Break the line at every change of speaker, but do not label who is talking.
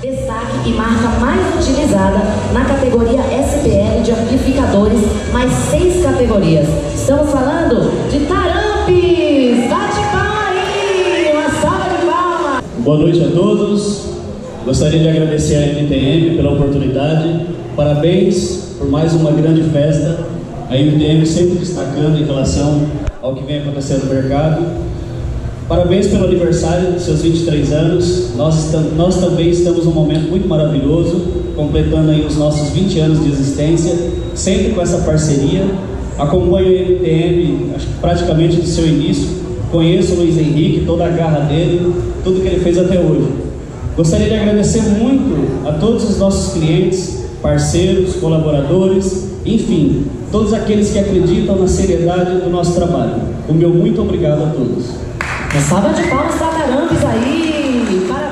Destaque e marca mais utilizada na categoria SPL de amplificadores, mais seis categorias. Estamos falando de Tarampes! Bate palma! Uma salva de palmas!
Boa noite a todos. Gostaria de agradecer à MTM pela oportunidade. Parabéns por mais uma grande festa. A MTM sempre destacando em relação ao que vem acontecendo no mercado. Parabéns pelo aniversário dos seus 23 anos. Nós, nós também estamos num momento muito maravilhoso, completando aí os nossos 20 anos de existência, sempre com essa parceria. Acompanho o MTM praticamente do seu início. Conheço o Luiz Henrique, toda a garra dele, tudo que ele fez até hoje. Gostaria de agradecer muito a todos os nossos clientes, parceiros, colaboradores, enfim, todos aqueles que acreditam na seriedade do nosso trabalho. O meu muito obrigado a todos.
É Uma salva de palmas para Tarambes aí. Parabéns.